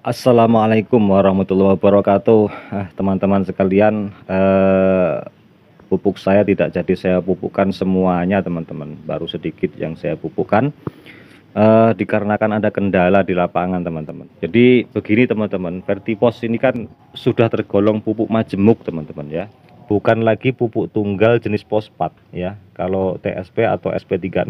Assalamualaikum warahmatullahi wabarakatuh. Ah, teman-teman sekalian eh, pupuk saya tidak jadi saya pupukkan semuanya teman-teman. Baru sedikit yang saya pupukkan. Eh, dikarenakan ada kendala di lapangan teman-teman. Jadi begini teman-teman. Vertipos ini kan sudah tergolong pupuk majemuk teman-teman ya. Bukan lagi pupuk tunggal jenis fosfat ya. Kalau TSP atau SP36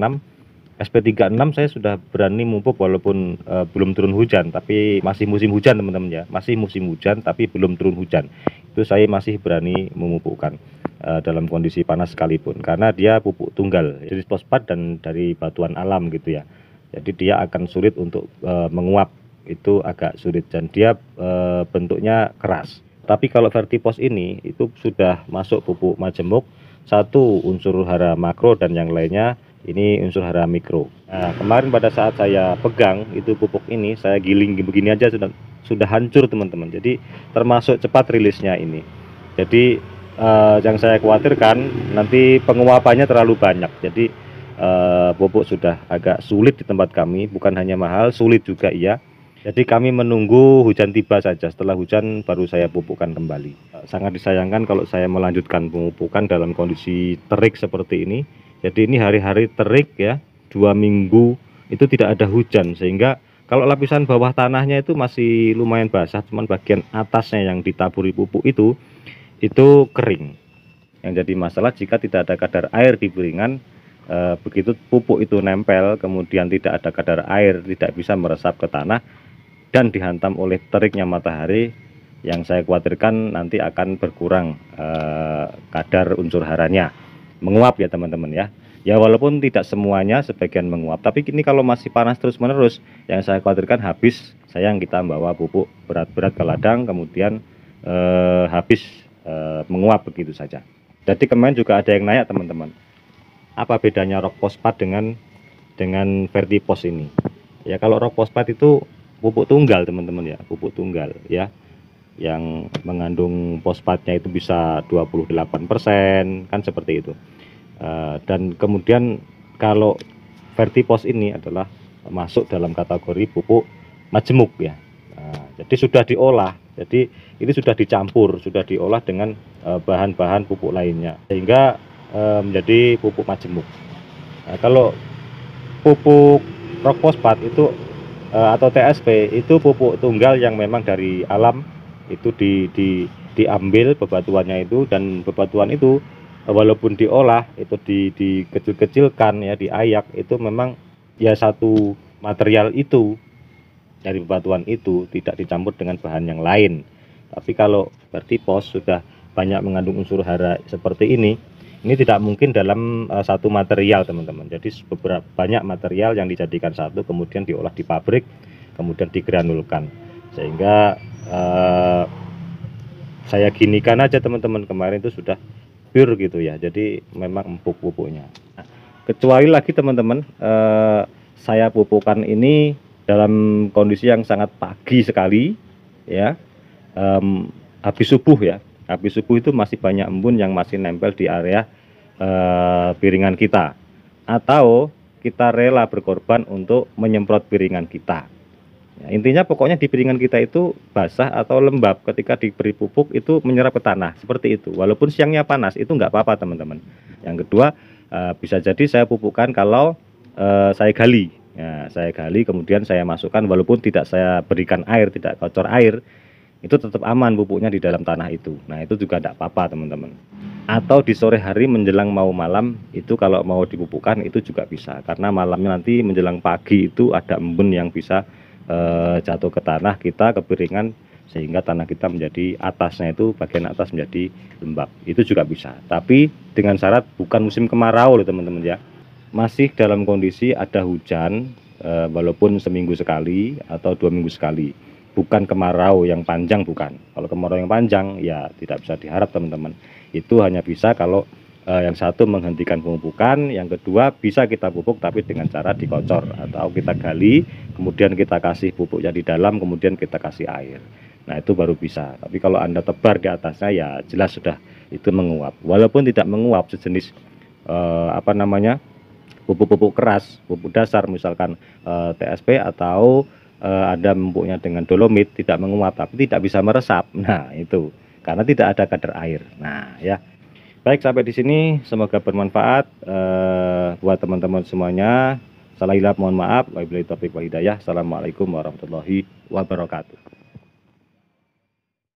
SP36 saya sudah berani mupuk walaupun uh, belum turun hujan tapi masih musim hujan teman-teman ya. Masih musim hujan tapi belum turun hujan. Itu saya masih berani memupukkan uh, dalam kondisi panas sekalipun. Karena dia pupuk tunggal jenis fosfat dan dari batuan alam gitu ya. Jadi dia akan sulit untuk uh, menguap. Itu agak sulit dan dia uh, bentuknya keras. Tapi kalau vertipos ini itu sudah masuk pupuk majemuk satu unsur hara makro dan yang lainnya ini unsur hara mikro. Nah, kemarin pada saat saya pegang itu pupuk ini, saya giling begini aja sudah sudah hancur teman-teman. Jadi termasuk cepat rilisnya ini. Jadi eh, yang saya khawatirkan nanti penguapannya terlalu banyak. Jadi eh, pupuk sudah agak sulit di tempat kami, bukan hanya mahal, sulit juga iya. Jadi kami menunggu hujan tiba saja. Setelah hujan baru saya pupukkan kembali. Sangat disayangkan kalau saya melanjutkan pemupukan dalam kondisi terik seperti ini jadi ini hari-hari terik ya, dua minggu itu tidak ada hujan sehingga kalau lapisan bawah tanahnya itu masih lumayan basah, cuman bagian atasnya yang ditaburi pupuk itu itu kering. Yang jadi masalah jika tidak ada kadar air di piringan, e, begitu pupuk itu nempel, kemudian tidak ada kadar air, tidak bisa meresap ke tanah dan dihantam oleh teriknya matahari, yang saya khawatirkan nanti akan berkurang e, kadar unsur haranya menguap ya teman-teman ya. Ya walaupun tidak semuanya sebagian menguap tapi ini kalau masih panas terus menerus yang saya khawatirkan habis sayang kita bawa pupuk berat-berat ke ladang kemudian eh, habis eh, menguap begitu saja. Jadi kemarin juga ada yang nanya teman-teman. Apa bedanya rok fosfat dengan dengan vertipos ini? Ya kalau rok fosfat itu pupuk tunggal teman-teman ya pupuk tunggal ya yang mengandung fosfatnya itu bisa 28% kan seperti itu. Uh, dan kemudian kalau vertipos ini adalah masuk dalam kategori pupuk majemuk ya. Nah, jadi sudah diolah jadi ini sudah dicampur sudah diolah dengan eh, bahan-bahan uh, pupuk lainnya sehingga uh, menjadi pupuk majemuk. Nah, kalau pupuk rock fosfat itu uh, atau TSP itu pupuk tunggal yang memang dari alam itu di, di diambil bebatuannya itu dan bebatuan itu walaupun diolah itu di dikecil-kecilkan ya diayak itu memang ya satu material itu dari bebatuan itu tidak dicampur dengan bahan yang lain. Tapi kalau vertipos sudah banyak mengandung unsur hara seperti ini ini tidak mungkin dalam uh, satu material teman-teman. Jadi beberapa banyak material yang dijadikan satu kemudian diolah di pabrik kemudian digranulkan. Sehingga uh, saya ginikan aja teman-teman kemarin itu sudah pure gitu ya jadi memang empuk pupuknya. Nah, kecuali lagi teman-teman uh, saya pupukan ini dalam kondisi yang sangat pagi sekali ya. Um, habis subuh ya habis subuh itu masih banyak embun yang masih nempel di area uh, piringan kita. Atau kita rela berkorban untuk menyemprot piringan kita Ya, intinya pokoknya di piringan kita itu basah atau lembab ketika diberi pupuk itu menyerap ke tanah seperti itu. Walaupun siangnya panas itu nggak apa-apa teman-teman. Yang kedua uh, bisa jadi saya pupukkan kalau uh, saya gali. Ya, saya gali kemudian saya masukkan walaupun tidak saya berikan air, tidak kocor air, itu tetap aman pupuknya di dalam tanah itu. Nah itu juga tidak apa-apa teman-teman. Atau di sore hari menjelang mau malam itu kalau mau dipupukkan itu juga bisa karena malamnya nanti menjelang pagi itu ada embun yang bisa eh, jatuh ke tanah kita kepiringan sehingga tanah kita menjadi atasnya itu bagian atas menjadi lembab. Itu juga bisa. Tapi dengan syarat bukan musim kemarau loh teman-teman ya. Masih dalam kondisi ada hujan e, walaupun seminggu sekali atau dua minggu sekali. Bukan kemarau yang panjang bukan. Kalau kemarau yang panjang ya tidak bisa diharap teman-teman. Itu hanya bisa kalau uh, yang satu menghentikan pemupukan, yang kedua bisa kita pupuk tapi dengan cara dikocor atau kita gali, kemudian kita kasih pupuknya di dalam, kemudian kita kasih air. Nah itu baru bisa. Tapi kalau anda tebar di atasnya ya jelas sudah itu menguap. Walaupun tidak menguap sejenis uh, apa namanya pupuk-pupuk keras, pupuk dasar misalkan uh, TSP atau eh, Anda memupuknya dengan dolomit tidak menguap tapi tidak bisa meresap. Nah, itu karena tidak ada kadar air. Nah, ya. Baik, sampai di sini semoga bermanfaat eh, buat teman-teman semuanya. Salah hilap mohon maaf. Wabillahi taufiq wa hidayah. Assalamualaikum warahmatullahi wabarakatuh.